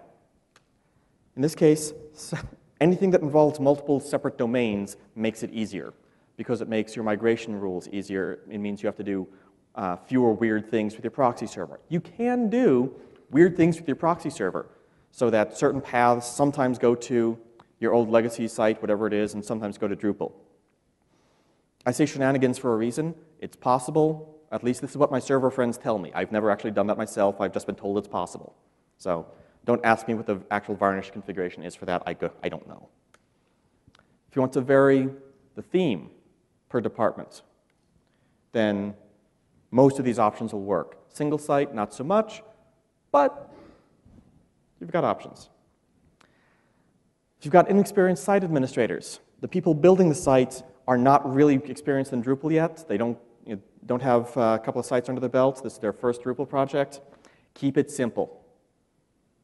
In this case, anything that involves multiple separate domains makes it easier because it makes your migration rules easier. It means you have to do uh, fewer weird things with your proxy server. You can do weird things with your proxy server, so that certain paths sometimes go to your old legacy site, whatever it is, and sometimes go to Drupal. I say shenanigans for a reason. It's possible. At least this is what my server friends tell me. I've never actually done that myself. I've just been told it's possible. So don't ask me what the actual varnish configuration is for that. I, go, I don't know. If you want to vary the theme per department, then most of these options will work. Single site, not so much, but You've got options. If you've got inexperienced site administrators, the people building the site are not really experienced in Drupal yet. They don't, don't have uh, a couple of sites under the belt. This is their first Drupal project. Keep it simple.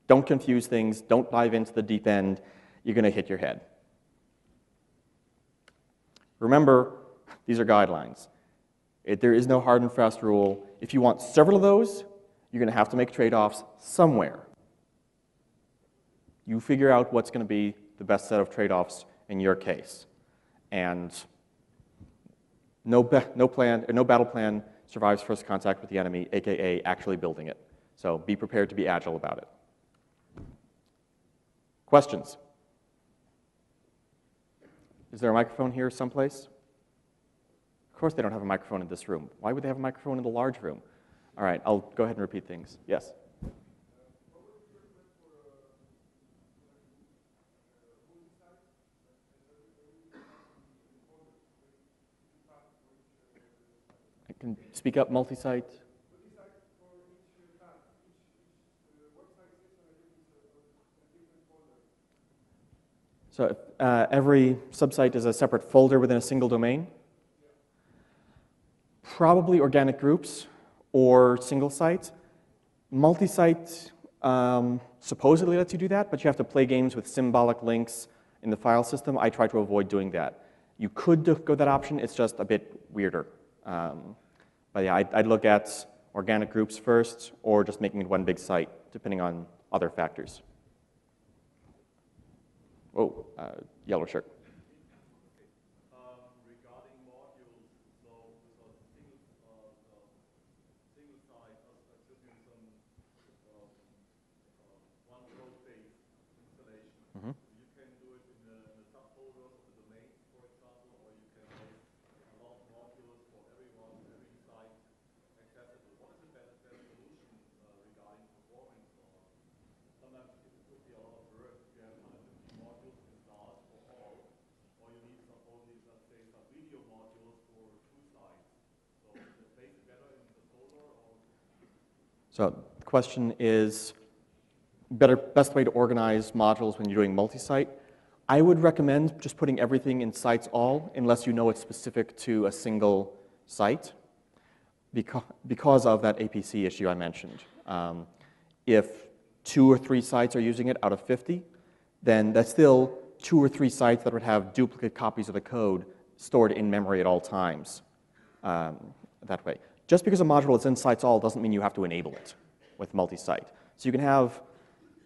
Don't confuse things. Don't dive into the deep end. You're going to hit your head. Remember, these are guidelines. It, there is no hard and fast rule. If you want several of those, you're going to have to make trade-offs somewhere. You figure out what's going to be the best set of trade-offs in your case. And no, no, plan, no battle plan survives first contact with the enemy, aka actually building it. So be prepared to be agile about it. Questions? Is there a microphone here someplace? Of course they don't have a microphone in this room. Why would they have a microphone in the large room? All right, I'll go ahead and repeat things. Yes? Can speak up multi-site. So uh, every subsite is a separate folder within a single domain. Probably organic groups or single sites. Multi-site um, supposedly lets you do that, but you have to play games with symbolic links in the file system. I try to avoid doing that. You could go that option, it's just a bit weirder. Um, but yeah, I'd, I'd, look at organic groups first, or just making it one big site, depending on other factors. Oh, uh, yellow shirt. So the question is, better, best way to organize modules when you're doing multi-site? I would recommend just putting everything in sites all, unless you know it's specific to a single site, because, because of that APC issue I mentioned. Um, if two or three sites are using it out of 50, then that's still two or three sites that would have duplicate copies of the code stored in memory at all times um, that way. Just because a module is in sites all doesn't mean you have to enable it with multi-site. So you can have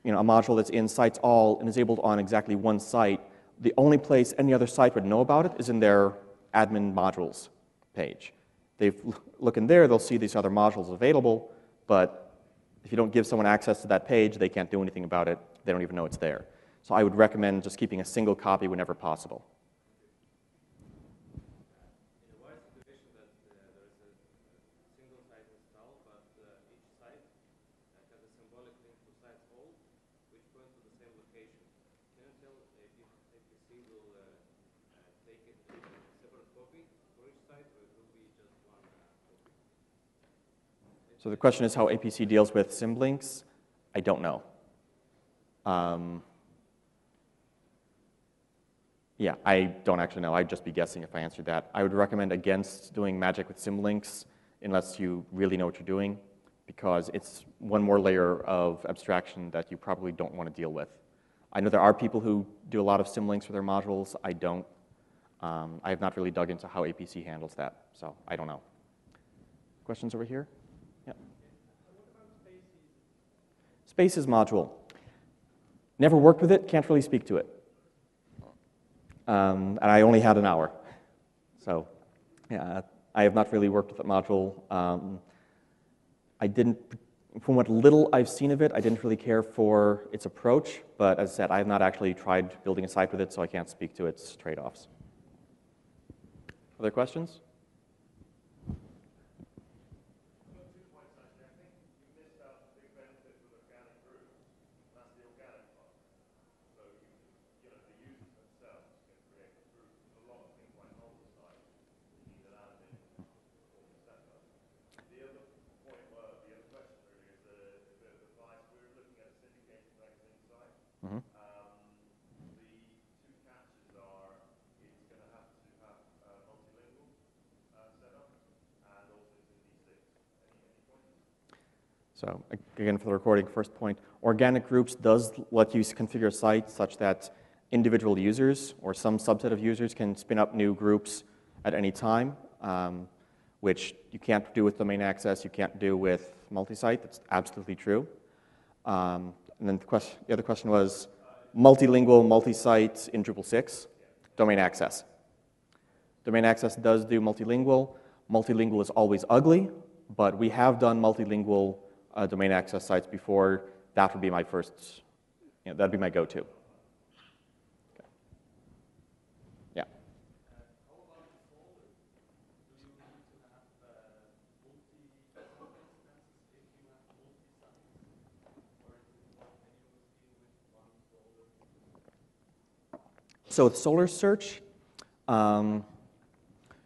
you know, a module that's in sites all and is enabled on exactly one site. The only place any other site would know about it is in their admin modules page. They look in there, they'll see these other modules available, but if you don't give someone access to that page, they can't do anything about it. They don't even know it's there. So I would recommend just keeping a single copy whenever possible. So the question is how APC deals with symlinks. I don't know. Um, yeah, I don't actually know. I'd just be guessing if I answered that. I would recommend against doing magic with symlinks unless you really know what you're doing because it's one more layer of abstraction that you probably don't want to deal with. I know there are people who do a lot of symlinks for their modules. I don't. Um, I have not really dug into how APC handles that, so I don't know. Questions over here? Spaces module. Never worked with it, can't really speak to it. Um, and I only had an hour. So, yeah, I have not really worked with that module. Um, I didn't, from what little I've seen of it, I didn't really care for its approach, but as I said, I have not actually tried building a site with it, so I can't speak to its trade offs. Other questions? So again, for the recording, first point, organic groups does let you configure sites such that individual users or some subset of users can spin up new groups at any time, um, which you can't do with domain access, you can't do with multi-site. That's absolutely true. Um, and then the, question, the other question was multilingual multi-site in Drupal 6, domain access. Domain access does do multilingual. Multilingual is always ugly, but we have done multilingual uh, domain access sites before, that would be my first, you know, that'd be my go-to. Yeah. So with Solr Search, um,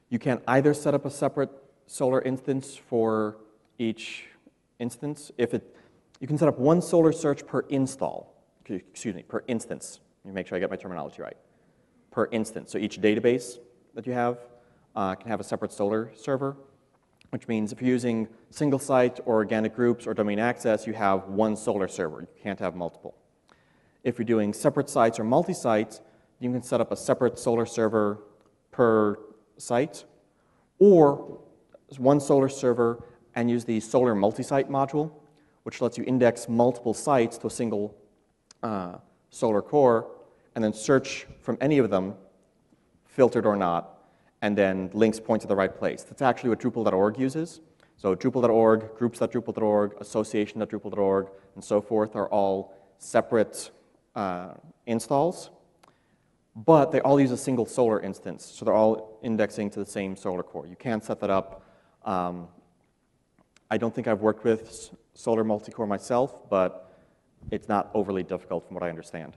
you can either set up a separate Solr instance for each instance, if it, you can set up one Solr search per install, excuse me, per instance. Let me make sure I get my terminology right. Per instance. So each database that you have uh, can have a separate Solr server, which means if you're using single site or organic groups or domain access, you have one Solr server. You can't have multiple. If you're doing separate sites or multi-sites, you can set up a separate Solr server per site, or one Solr server and use the Solr multi-site module, which lets you index multiple sites to a single uh, Solr core, and then search from any of them, filtered or not, and then links point to the right place. That's actually what Drupal.org uses. So Drupal.org, groups.drupal.org, association.drupal.org, and so forth are all separate uh, installs, but they all use a single Solr instance. So they're all indexing to the same Solr core. You can set that up. Um, I don't think I've worked with Solr multi-core myself, but it's not overly difficult from what I understand.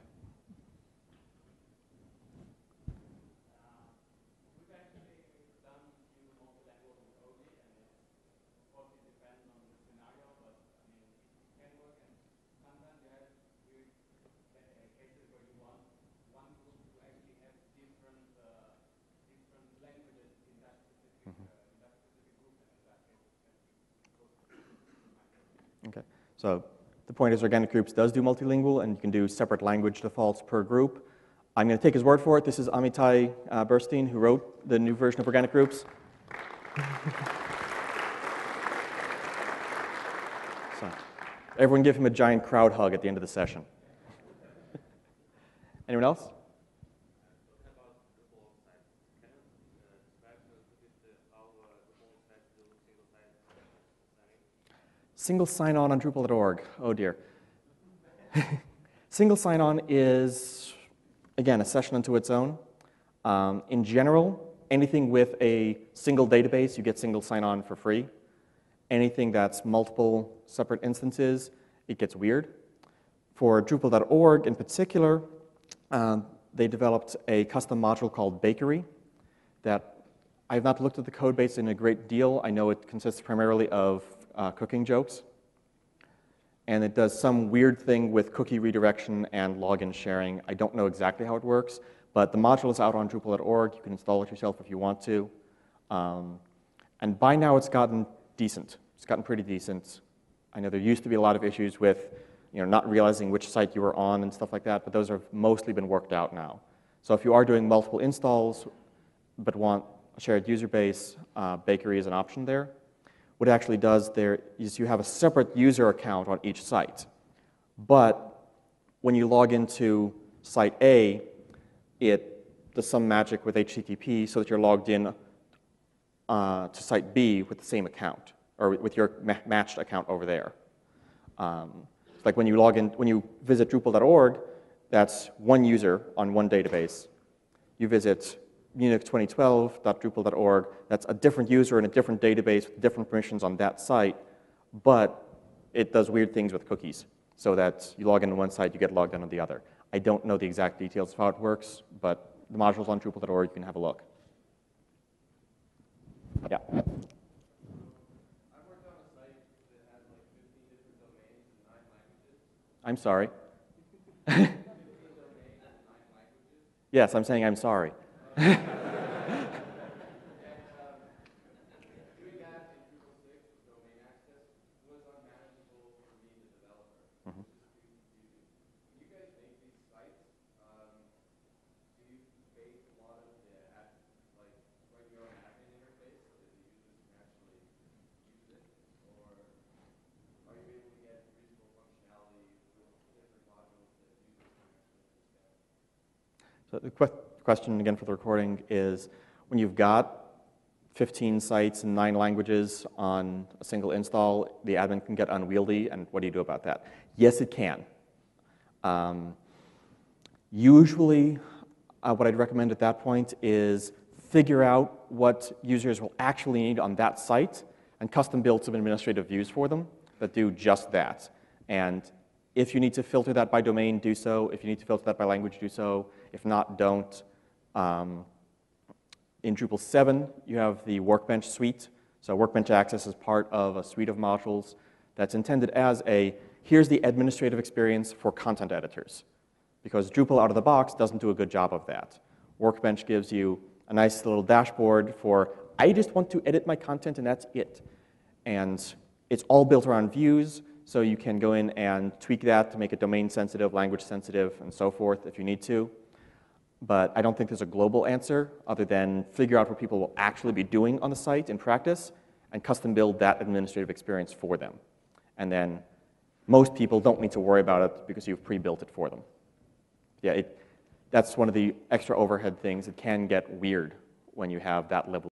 Okay, so the point is Organic Groups does do multilingual, and you can do separate language defaults per group. I'm going to take his word for it. This is Amitai uh, Burstein, who wrote the new version of Organic Groups. so, everyone give him a giant crowd hug at the end of the session. Anyone else? Single sign-on on Drupal.org. Oh dear. Single sign-on is, again, a session unto its own. Um, in general, anything with a single database, you get single sign-on for free. Anything that's multiple separate instances, it gets weird. For Drupal.org in particular, um, they developed a custom module called Bakery that I have not looked at the code base in a great deal. I know it consists primarily of uh, cooking jokes. And it does some weird thing with cookie redirection and login sharing. I don't know exactly how it works, but the module is out on Drupal.org. You can install it yourself if you want to. Um, and by now it's gotten decent. It's gotten pretty decent. I know there used to be a lot of issues with you know, not realizing which site you were on and stuff like that, but those have mostly been worked out now. So if you are doing multiple installs but want a shared user base, uh, Bakery is an option there what it actually does there is you have a separate user account on each site. But when you log into site A, it does some magic with HTTP so that you're logged in uh, to site B with the same account, or with your ma matched account over there. Um, like when you log in, when you visit Drupal.org, that's one user on one database. You visit munich2012.drupal.org, that's a different user in a different database with different permissions on that site, but it does weird things with cookies so that you log in on one site, you get logged in on the other. I don't know the exact details of how it works, but the module's on Drupal.org, you can have a look. Yeah. I'm sorry. yes, I'm saying I'm sorry. @웃 question again for the recording is, when you've got 15 sites in nine languages on a single install, the admin can get unwieldy, and what do you do about that? Yes, it can. Um, usually, uh, what I'd recommend at that point is figure out what users will actually need on that site and custom build some administrative views for them that do just that. And if you need to filter that by domain, do so. If you need to filter that by language, do so. If not, don't. Um, in Drupal 7, you have the Workbench suite. So Workbench Access is part of a suite of modules that's intended as a, here's the administrative experience for content editors. Because Drupal out of the box doesn't do a good job of that. Workbench gives you a nice little dashboard for, I just want to edit my content and that's it. And it's all built around views, so you can go in and tweak that to make it domain sensitive, language sensitive, and so forth if you need to. But I don't think there's a global answer other than figure out what people will actually be doing on the site in practice and custom build that administrative experience for them. And then most people don't need to worry about it because you've pre-built it for them. Yeah, it, that's one of the extra overhead things. It can get weird when you have that level